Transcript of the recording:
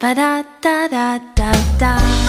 ba da da da da da